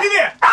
見て